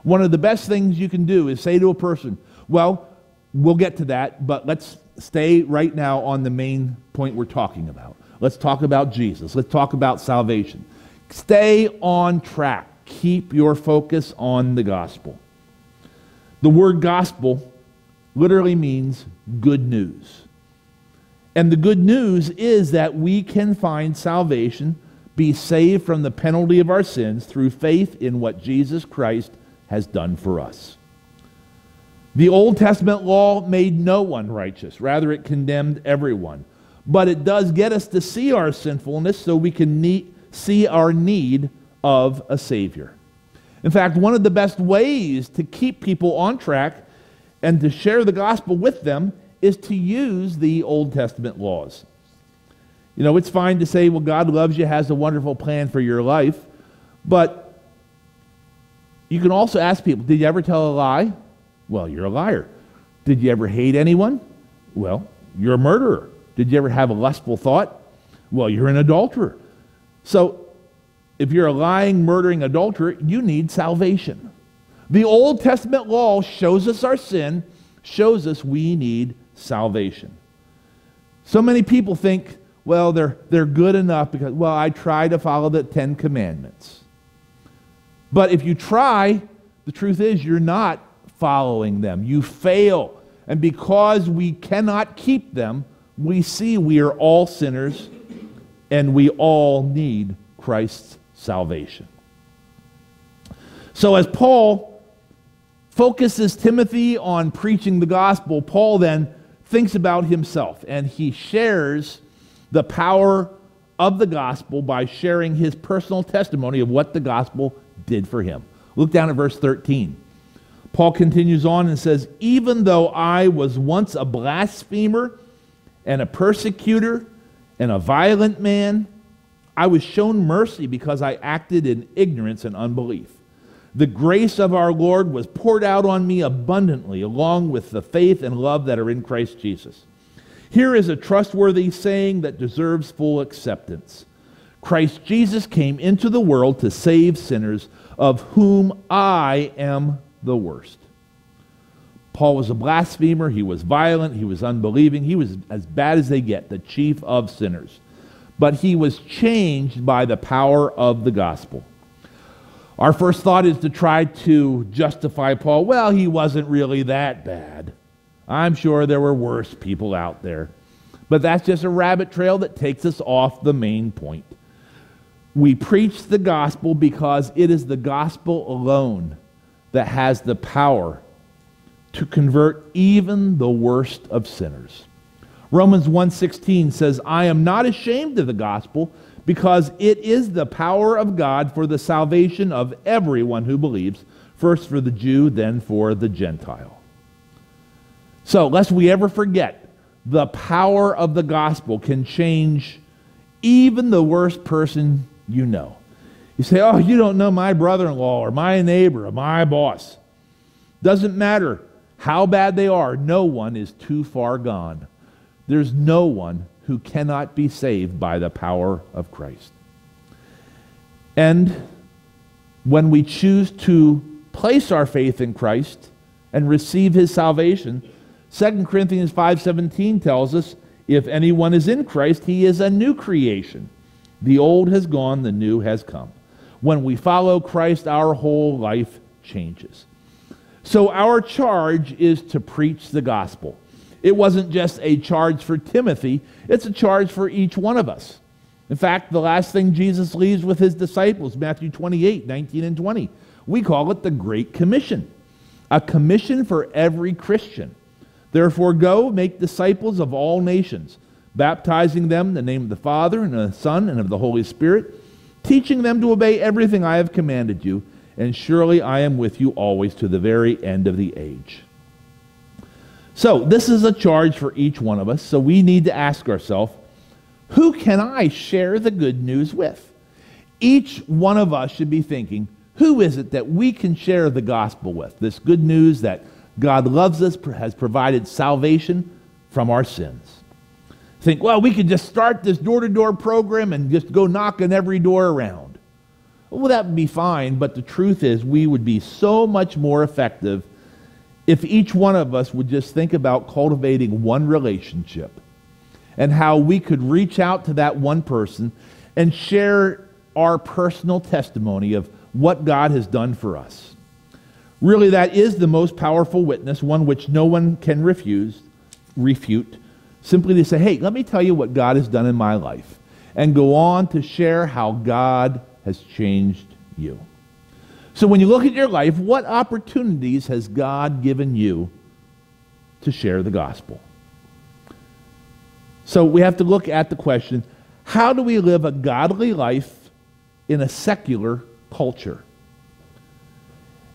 One of the best things you can do is say to a person, Well, we'll get to that, but let's stay right now on the main point we're talking about. Let's talk about Jesus. Let's talk about salvation. Stay on track. Keep your focus on the gospel. The word gospel literally means good news. And the good news is that we can find salvation, be saved from the penalty of our sins through faith in what Jesus Christ has done for us. The Old Testament law made no one righteous, rather, it condemned everyone but it does get us to see our sinfulness so we can need, see our need of a Savior. In fact, one of the best ways to keep people on track and to share the gospel with them is to use the Old Testament laws. You know, it's fine to say, well, God loves you, has a wonderful plan for your life, but you can also ask people, did you ever tell a lie? Well, you're a liar. Did you ever hate anyone? Well, you're a murderer. Did you ever have a lustful thought? Well, you're an adulterer. So, if you're a lying, murdering adulterer, you need salvation. The Old Testament law shows us our sin, shows us we need salvation. So many people think, well, they're, they're good enough because, well, I try to follow the Ten Commandments. But if you try, the truth is you're not following them. You fail. And because we cannot keep them, we see we are all sinners and we all need Christ's salvation. So, as Paul focuses Timothy on preaching the gospel, Paul then thinks about himself and he shares the power of the gospel by sharing his personal testimony of what the gospel did for him. Look down at verse 13. Paul continues on and says, Even though I was once a blasphemer and a persecutor and a violent man, I was shown mercy because I acted in ignorance and unbelief. The grace of our Lord was poured out on me abundantly, along with the faith and love that are in Christ Jesus. Here is a trustworthy saying that deserves full acceptance Christ Jesus came into the world to save sinners, of whom I am the worst. Paul was a blasphemer, he was violent, he was unbelieving, he was as bad as they get, the chief of sinners. But he was changed by the power of the gospel. Our first thought is to try to justify Paul. Well, he wasn't really that bad. I'm sure there were worse people out there. But that's just a rabbit trail that takes us off the main point. We preach the gospel because it is the gospel alone that has the power to convert even the worst of sinners. Romans 1:16 says, "I am not ashamed of the gospel because it is the power of God for the salvation of everyone who believes, first for the Jew, then for the Gentile." So, lest we ever forget, the power of the gospel can change even the worst person you know. You say, Oh, you don't know my brother in law or my neighbor or my boss. Doesn't matter how bad they are, no one is too far gone. There's no one who cannot be saved by the power of Christ. And when we choose to place our faith in Christ and receive his salvation, 2 Corinthians 5:17 tells us, if anyone is in Christ, he is a new creation. The old has gone, the new has come. When we follow Christ, our whole life changes. So, our charge is to preach the gospel. It wasn't just a charge for Timothy, it's a charge for each one of us. In fact, the last thing Jesus leaves with his disciples, Matthew 28 19 and 20, we call it the Great Commission. A commission for every Christian. Therefore, go make disciples of all nations baptizing them in the name of the Father and of the Son and of the Holy Spirit, teaching them to obey everything I have commanded you, and surely I am with you always to the very end of the age. So, this is a charge for each one of us, so we need to ask ourselves who can I share the good news with? Each one of us should be thinking, who is it that we can share the gospel with? This good news that God loves us, has provided salvation from our sins think, well, we could just start this door to door program and just go knocking every door around. Well, that would be fine, but the truth is, we would be so much more effective if each one of us would just think about cultivating one relationship and how we could reach out to that one person and share our personal testimony of what God has done for us. Really, that is the most powerful witness, one which no one can refuse, refute Simply to say, hey, let me tell you what God has done in my life, and go on to share how God has changed you. So when you look at your life, what opportunities has God given you to share the gospel? So we have to look at the question how do we live a godly life in a secular culture?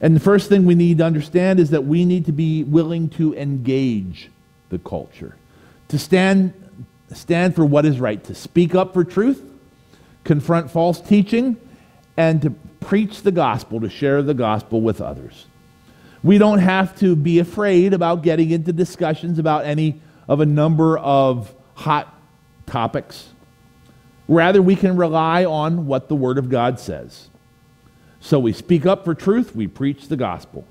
And the first thing we need to understand is that we need to be willing to engage the culture to stand, stand for what is right, to speak up for truth, confront false teaching, and to preach the gospel, to share the gospel with others. We don't have to be afraid about getting into discussions about any of a number of hot topics. Rather, we can rely on what the Word of God says. So we speak up for truth, we preach the gospel.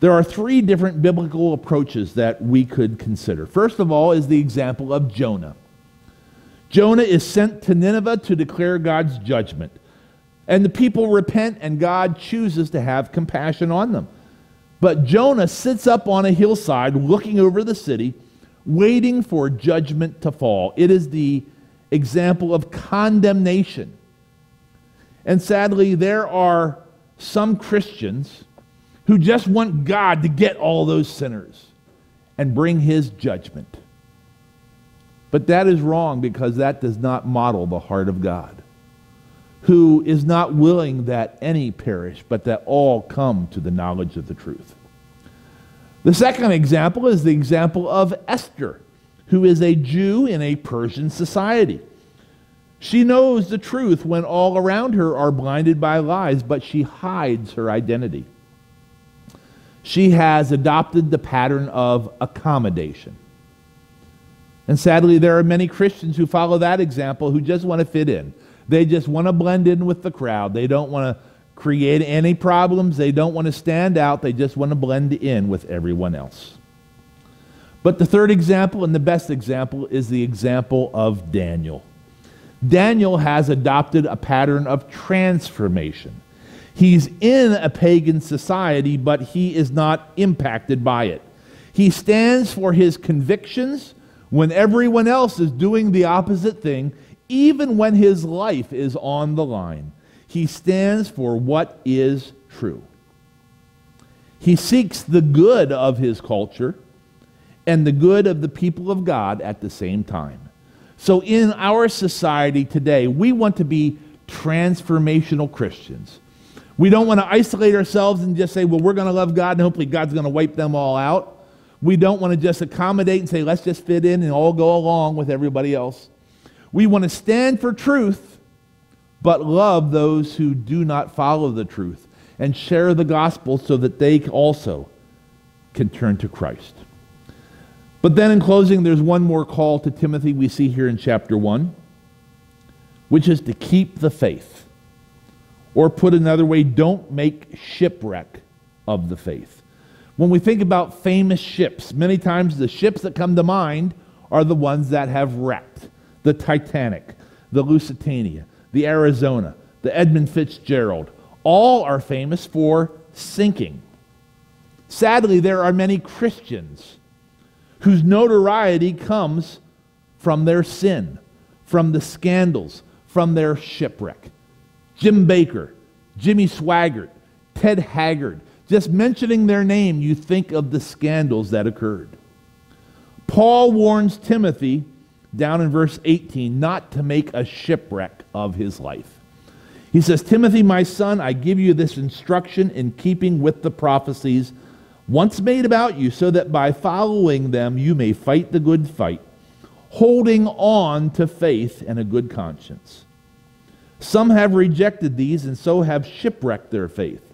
There are three different biblical approaches that we could consider. First of all is the example of Jonah. Jonah is sent to Nineveh to declare God's judgment. And the people repent, and God chooses to have compassion on them. But Jonah sits up on a hillside looking over the city, waiting for judgment to fall. It is the example of condemnation. And sadly, there are some Christians who just want God to get all those sinners and bring his judgment. But that is wrong because that does not model the heart of God, who is not willing that any perish, but that all come to the knowledge of the truth. The second example is the example of Esther, who is a Jew in a Persian society. She knows the truth when all around her are blinded by lies, but she hides her identity. She has adopted the pattern of accommodation. And sadly, there are many Christians who follow that example who just want to fit in. They just want to blend in with the crowd. They don't want to create any problems. They don't want to stand out. They just want to blend in with everyone else. But the third example, and the best example, is the example of Daniel. Daniel has adopted a pattern of transformation. He's in a pagan society, but he is not impacted by it. He stands for his convictions when everyone else is doing the opposite thing, even when his life is on the line. He stands for what is true. He seeks the good of his culture and the good of the people of God at the same time. So, in our society today, we want to be transformational Christians. We don't want to isolate ourselves and just say, well, we're going to love God and hopefully God's going to wipe them all out. We don't want to just accommodate and say, let's just fit in and all go along with everybody else. We want to stand for truth, but love those who do not follow the truth and share the gospel so that they also can turn to Christ. But then in closing, there's one more call to Timothy we see here in chapter 1, which is to keep the faith. Or put another way, don't make shipwreck of the faith. When we think about famous ships, many times the ships that come to mind are the ones that have wrecked the Titanic, the Lusitania, the Arizona, the Edmund Fitzgerald. All are famous for sinking. Sadly, there are many Christians whose notoriety comes from their sin, from the scandals, from their shipwreck. Jim Bakker, Jimmy Swaggart, Ted Haggard. Just mentioning their name, you think of the scandals that occurred. Paul warns Timothy down in verse 18 not to make a shipwreck of his life. He says, Timothy, my son, I give you this instruction in keeping with the prophecies once made about you, so that by following them you may fight the good fight, holding on to faith and a good conscience. Some have rejected these and so have shipwrecked their faith.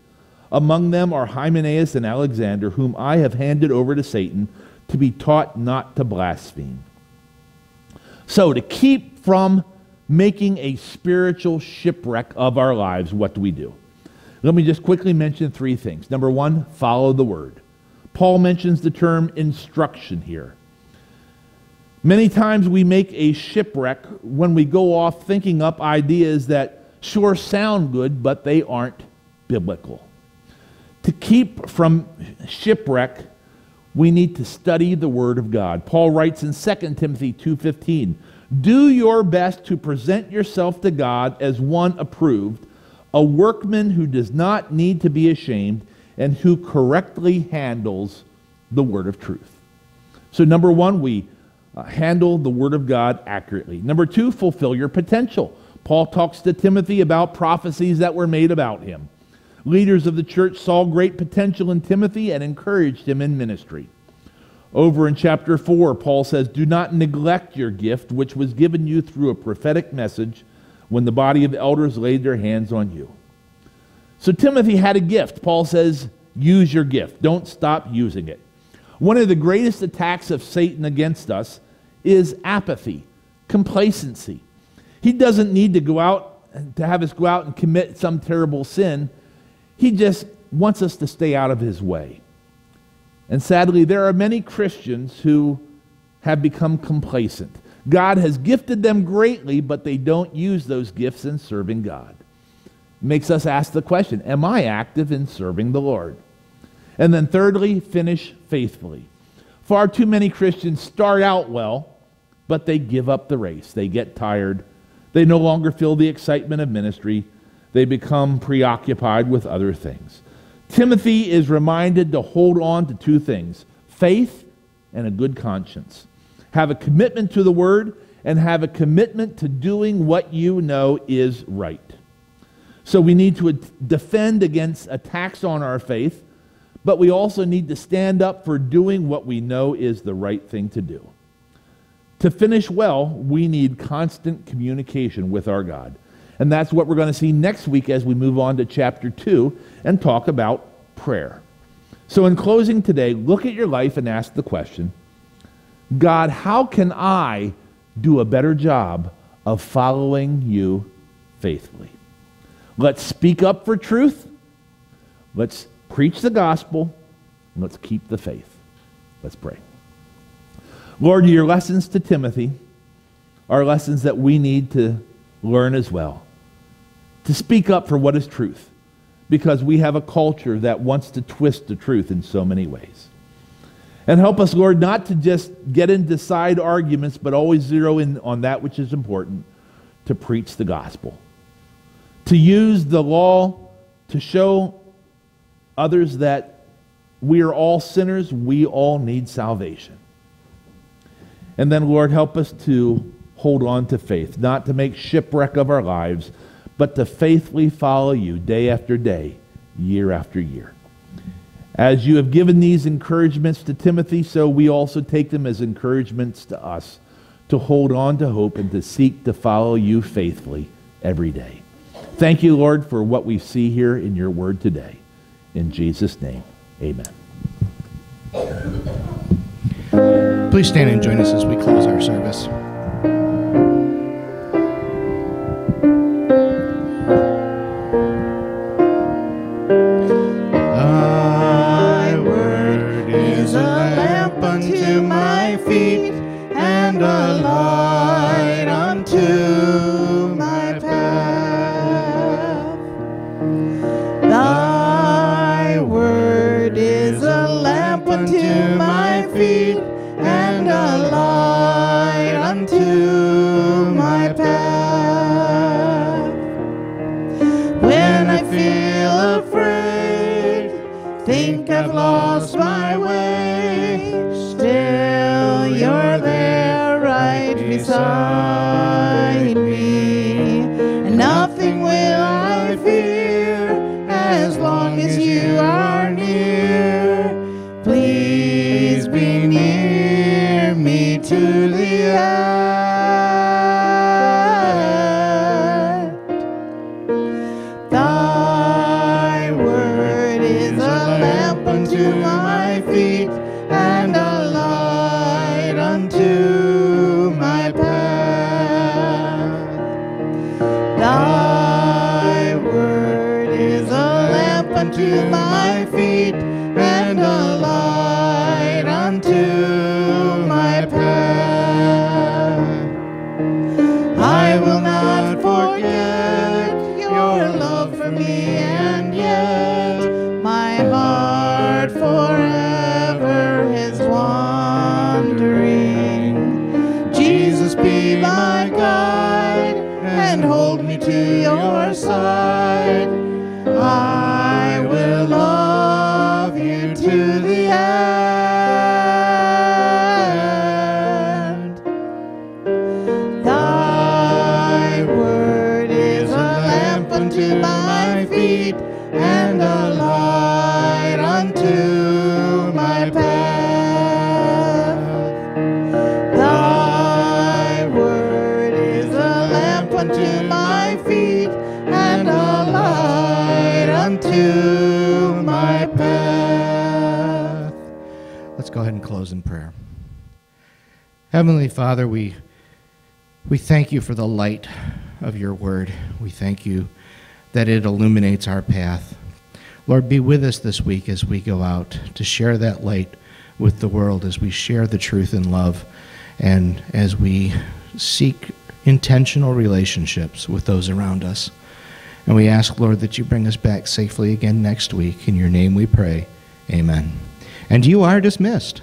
Among them are Hymenaeus and Alexander, whom I have handed over to Satan to be taught not to blaspheme. So, to keep from making a spiritual shipwreck of our lives, what do we do? Let me just quickly mention three things. Number one, follow the word. Paul mentions the term instruction here. Many times we make a shipwreck when we go off thinking up ideas that sure sound good, but they aren't biblical. To keep from shipwreck, we need to study the word of God. Paul writes in 2 Timothy 2:15, "Do your best to present yourself to God as one approved, a workman who does not need to be ashamed and who correctly handles the word of truth. So, number one, we uh, handle the word of God accurately. Number two, fulfill your potential. Paul talks to Timothy about prophecies that were made about him. Leaders of the church saw great potential in Timothy and encouraged him in ministry. Over in chapter 4, Paul says, Do not neglect your gift, which was given you through a prophetic message when the body of elders laid their hands on you. So Timothy had a gift. Paul says, use your gift. Don't stop using it. One of the greatest attacks of Satan against us is apathy, complacency. He doesn't need to go out to have us go out and commit some terrible sin. He just wants us to stay out of his way. And sadly, there are many Christians who have become complacent. God has gifted them greatly, but they don't use those gifts in serving God. Makes us ask the question Am I active in serving the Lord? And then, thirdly, finish faithfully. Far too many Christians start out well, but they give up the race. They get tired. They no longer feel the excitement of ministry. They become preoccupied with other things. Timothy is reminded to hold on to two things faith and a good conscience. Have a commitment to the word and have a commitment to doing what you know is right. So we need to defend against attacks on our faith, but we also need to stand up for doing what we know is the right thing to do. To finish well, we need constant communication with our God. And that's what we're going to see next week as we move on to chapter 2 and talk about prayer. So, in closing today, look at your life and ask the question God, how can I do a better job of following you faithfully? Let's speak up for truth. Let's preach the gospel. Let's keep the faith. Let's pray. Lord, your lessons to Timothy are lessons that we need to learn as well. To speak up for what is truth, because we have a culture that wants to twist the truth in so many ways. And help us, Lord, not to just get into side arguments, but always zero in on that which is important to preach the gospel. To use the law to show others that we are all sinners, we all need salvation. And then, Lord, help us to hold on to faith, not to make shipwreck of our lives, but to faithfully follow you day after day, year after year. As you have given these encouragements to Timothy, so we also take them as encouragements to us to hold on to hope and to seek to follow you faithfully every day. Thank you, Lord, for what we see here in your word today. In Jesus' name, amen. Please stand and join us as we close our service. when I feel afraid, think I've lost my way. Still, you're there right beside me. Heavenly Father, we, we thank you for the light of your word. We thank you that it illuminates our path. Lord, be with us this week as we go out to share that light with the world, as we share the truth in love, and as we seek intentional relationships with those around us. And we ask, Lord, that you bring us back safely again next week. In your name we pray. Amen. And you are dismissed.